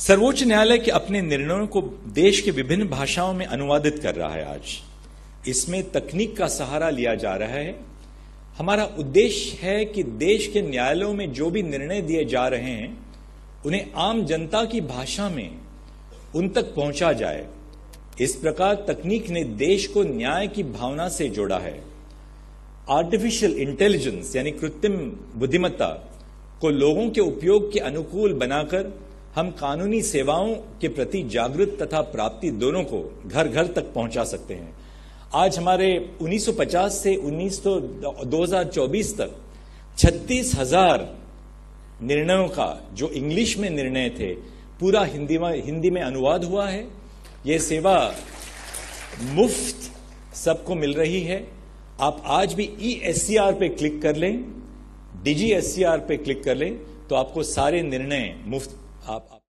सर्वोच्च न्यायालय के अपने निर्णयों को देश के विभिन्न भाषाओं में अनुवादित कर रहा है आज। इसमें तकनीक का सहारा लिया जा रहा है। हमारा उद्देश्य है कि देश के न्यायालयों में जो भी निर्णय दिए जा रहे हैं, उन्हें आम जनता की भाषा में उन तक पहुँचा जाए। इस प्रकार तकनीक ने देश को न्याय की भावना से जोड़ा है। आर्टिफिशियल इंटेलिजेंस, यानी कृत्रिम बुद्धिमत्ता, को लोगों के उपयोग के अनुकूल बनाकर हम कानूनी सेवाओं के प्रति जागृत तथा प्राप्ति दोनों को घर घर तक पहुँचा सकते हैं। आज हमारे 1950 से 19 2024 तक छत्तीस हज़ार निर्णयों का, जो इंग्लिश में निर्णय थे, पूरा हिंदी में हिंदी में अनुवाद हुआ है। ये सेवा मुफ़्त सबको मिल रही है। आप आज भी ई एस सी आर पे क्लिक कर लें, डिजी एस सी आर पे क्लिक कर लें तो आपको सारे निर्णय मुफ़्त आप, आप